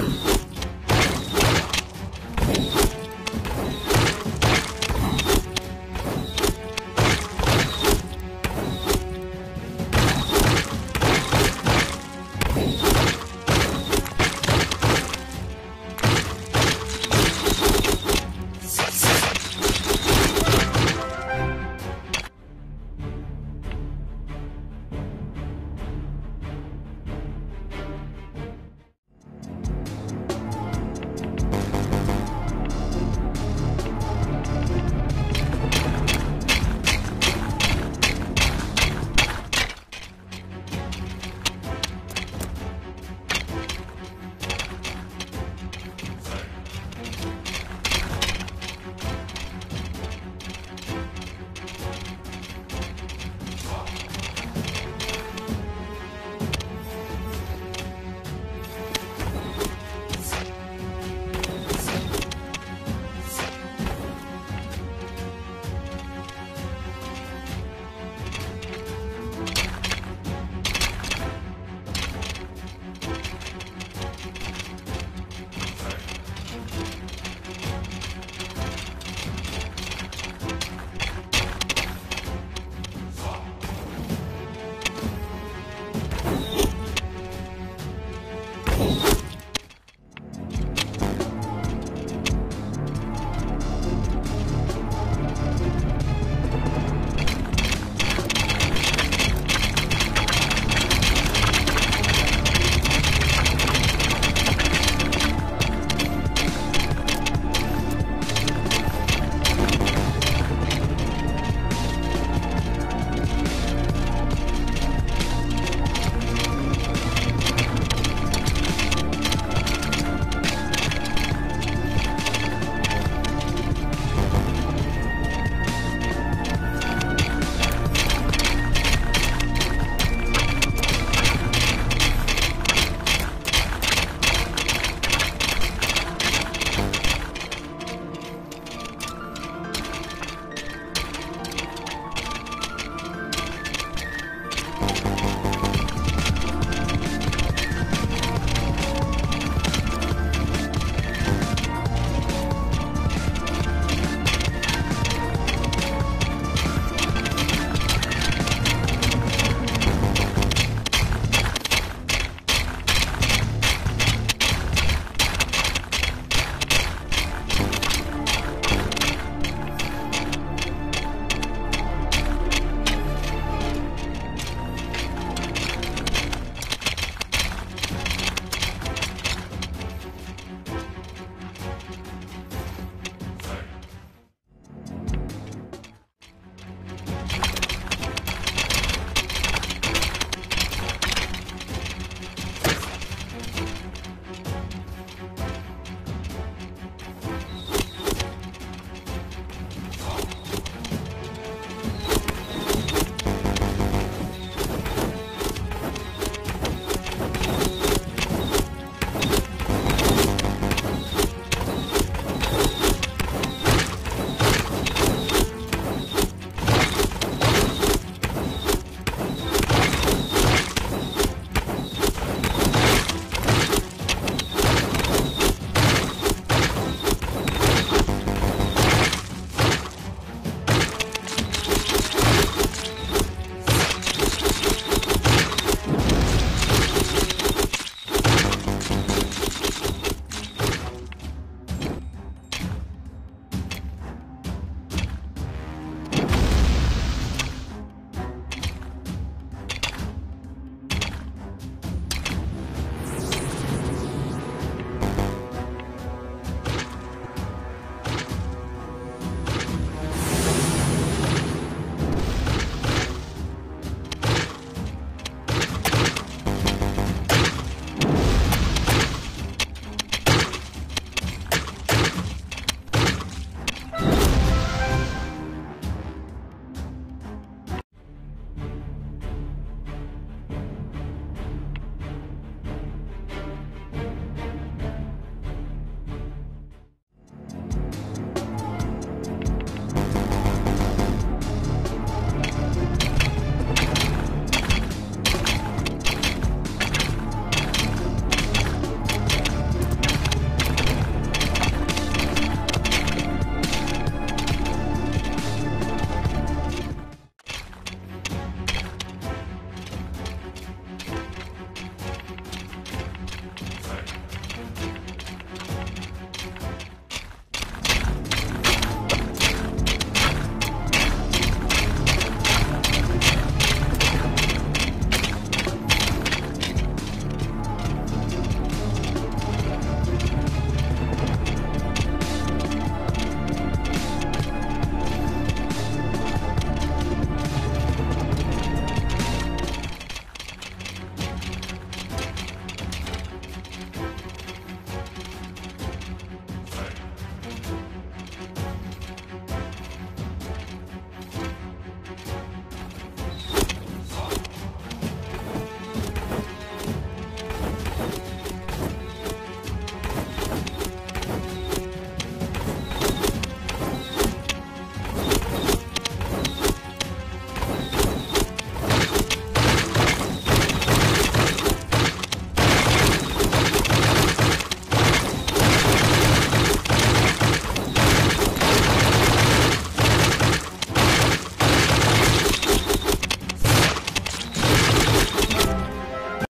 you